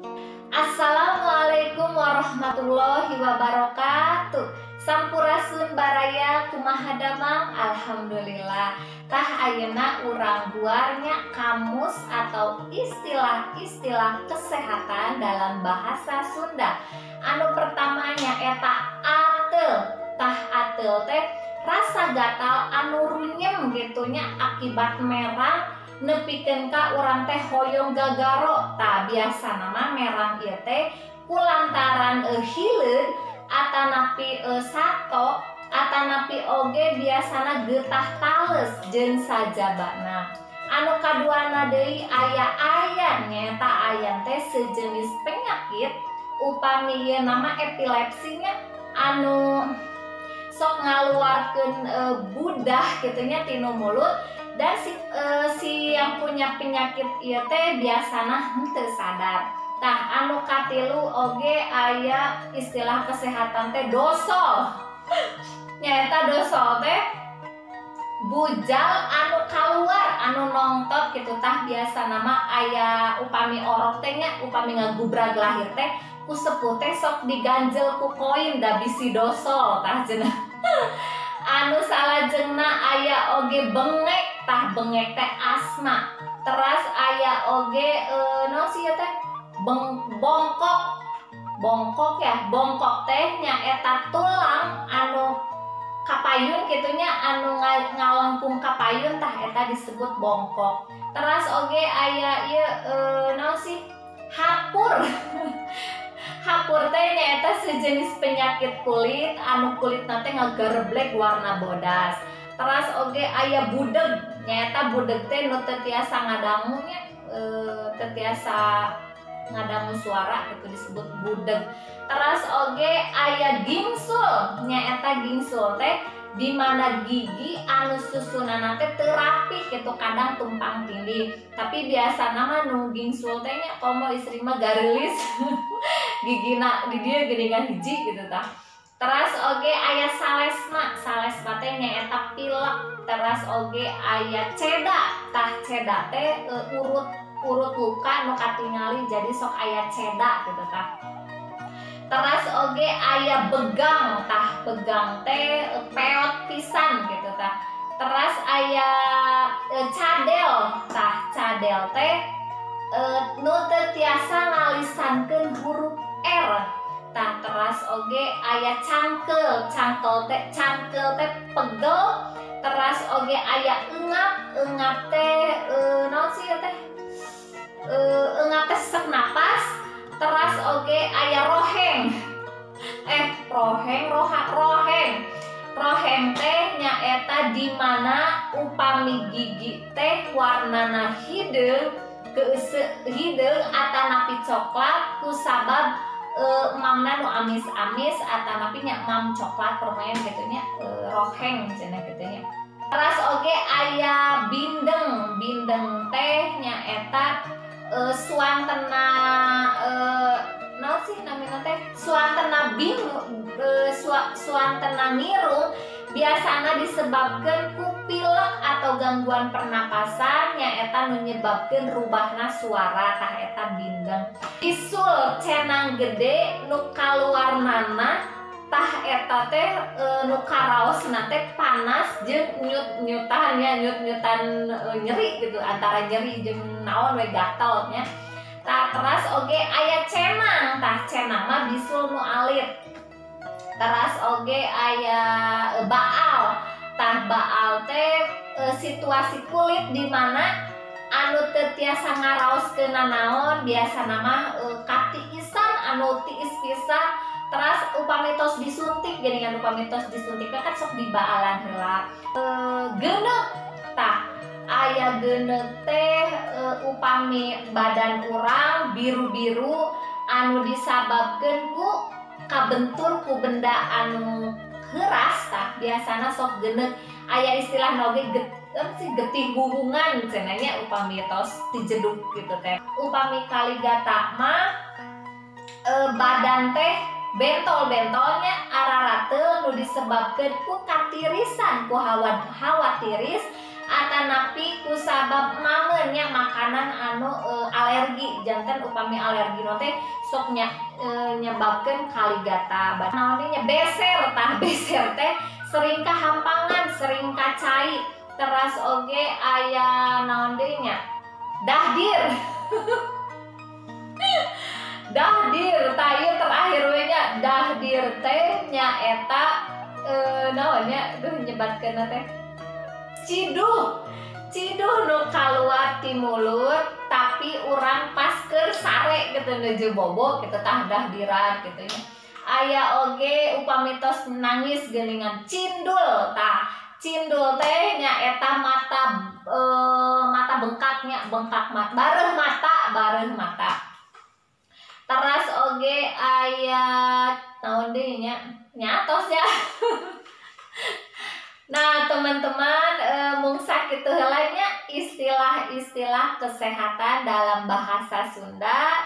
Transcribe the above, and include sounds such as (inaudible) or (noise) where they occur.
Assalamualaikum warahmatullahi wabarakatuh. Sampurasun baraya kumaha damang Alhamdulillah. Tah ayeuna urang buarnya kamus atau istilah-istilah kesehatan dalam bahasa Sunda. Anu pertamanya eta atel. Tah atel teh rasa gatal anu runyem gitunya akibat merah nepiten Ka urang teh hoyong gagaro. Ta biasa nama merah Ite pulantaran eh hilir Atanapi eh, satu Atanapi OG biasana getah tales jeung sajabana. Anu kaduana deui aya ayah nyata ayam teh sejenis penyakit upami nama epilepsinya. Anu sok ngaluarkeun e, budah gitunya tinu mulut. Dan si, uh, si yang punya penyakit ieu teh biasana henteu sadar. Tah anu katilu oge aya istilah kesehatan teh dosol. (laughs) Nyata dosol teh bujal anu keluar anu nongtot gitu. Tah biasa nama aya upami orok teh nya upami ngagubrag lahir teh ku sepuh teh sok diganjel ku koin da bisi dosol tah cenah (laughs) anu salah jengna aya oge bengek tah bengek teh asma. Teras ayah oge e, no sih ya teh? Beng, bongkok. Bongkok ya bongkok tehnya eta tulang anu kapayun gitunya anu nga, ngalengkung kapayun tah eta disebut bongkok. Teras oge ayah eh, iya e, no sih? Hapur. (laughs) Hapur teh nyata sejenis penyakit kulit anu kulit nanti ngegerblek warna bodas. Teras oge ayah budeg. Nyata budeg teh nu tetiasa ngadamunya e, tetiasa ngadamu suara itu disebut budeg. Teras oge ayah gingsul. Nyata gingsul teh di mana gigi anu susunan teh terapi gitu. Kadang tumpang tindih. Tapi biasa nama nungging sultenya komo istri mah garilis (laughs) gigi nak di dia geningan hiji gitu tah teras oge ayah salesna. Salesna teh nyaeta pilek. Teras oge ayah ceda. Tah ceda teh uh, urut urut luka nu katingali jadi sok ayah ceda gitu tah. Teras oge ayah begang. Tah begang teh peot pisan gitu tah. Teras ayah e, cadel. Tah cadel teh nu tiasa ngalisankeun huruf R tah teras oge ayah cangkel cangkel teh cangkel teh pegel. Teras oge ayah engap engap teh e, naon sih teh? E, engap teh sesak napas. Teras oge ayah roheng. Eh roheng roha roheng. Roheng teh nyaeta di mana upami gigi teh warnana hidung ke hidung atanapi coklat ku sabab e, mamna nu amis-amis atanapi nya mam coklat permain gitunya e, roheng cenah gitunya teras oge ayah bindeng bindeng teh nyaeta uh, suantena uh, no sih namanya teh? Suantena bing uh, su, suantena nirung biasanya disebabkan kupilek atau gangguan pernapasan yang eta menyebabkan rubahna suara tah eta bindeng. Isul cenang gede nu kaluarnana tah eta teh e, nu karaos teh panas jeung nyut nyutannya nyut nyutan e, nyeri gitu antara nyeri jeung naon we tah teras oge aya cenang tah cenang mah bisul nu alit. Teras oge aya e, baal istilah Baal teh e, situasi kulit di mana anu tetiasa ngaraos ke nanaon biasa nama e, kati isan anu tiis pisan teras upamitos disuntik jaringan upamitos disuntik kan sok dibaalan heula. E, genek tah ayah genek teh e, upami badan kurang biru-biru anu disababkan ku kabentur ku benda anu keras tah biasanya sok genek ayah istilah noge get si getih hubungan. Cenanya upami tos dijeduk gitu teh. Upami kali gata mah e, badan teh bentol-bentolnya ararate nu disebabkan ku katirisan ku hawa hawa tiris atanapi mamennya makanan anu e, alergi. Jantan upami alergi. Note soknya e, nyebabkan kaligata namanya beser tah (laughs) beser teh. Sering kehampangan sering kacai. Teras oge ayah naon nya dahdir. (laughs) Dahdir tayo terakhir we nya. Dahdir teh nya eta e, naonnya duh nyebatkeun teh. Ciduh ciduh keluar di mulut tapi orang pas ke sare gitu nuju bobo gitu tah dahdiran gitu ya. Ayah oge upamitos nangis geningan cindul tah. Cindul teh mata e, mata bengkaknya bengkak mata bareng mata bareng mata. Teras oge ayat tahun deh nya? Nyatos ya. (laughs) Nah teman-teman sakit lainnya istilah-istilah kesehatan dalam bahasa Sunda